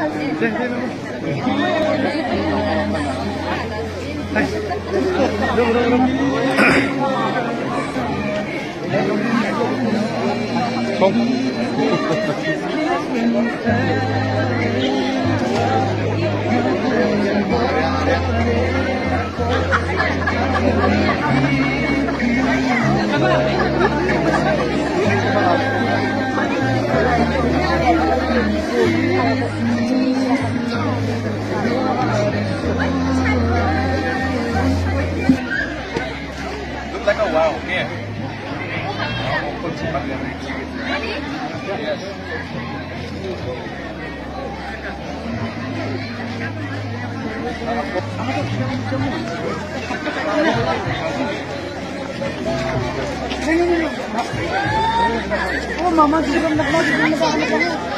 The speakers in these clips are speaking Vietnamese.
哎，走走走走。Looks like a wow, yeah. u t o u back there n t year. Yes. h m a m dito ka na, i t o ka na, o ka na.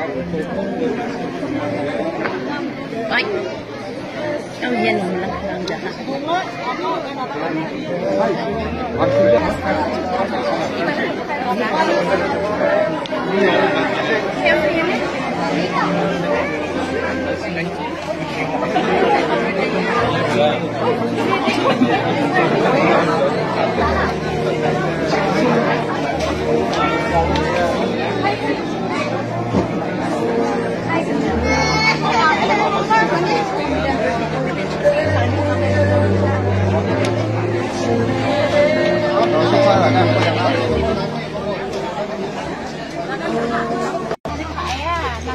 Ôi. Ông không bỏ lỡ những video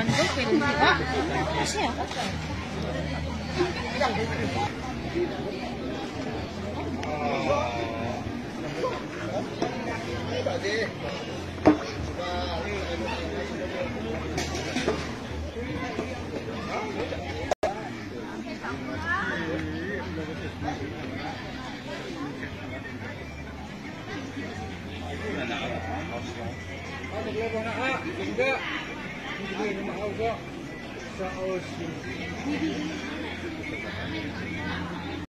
만족되는지가 끝이에요. Hãy subscribe cho kênh Ghiền Mì Gõ Để không bỏ lỡ những video hấp dẫn 因为你们澳哥在澳西。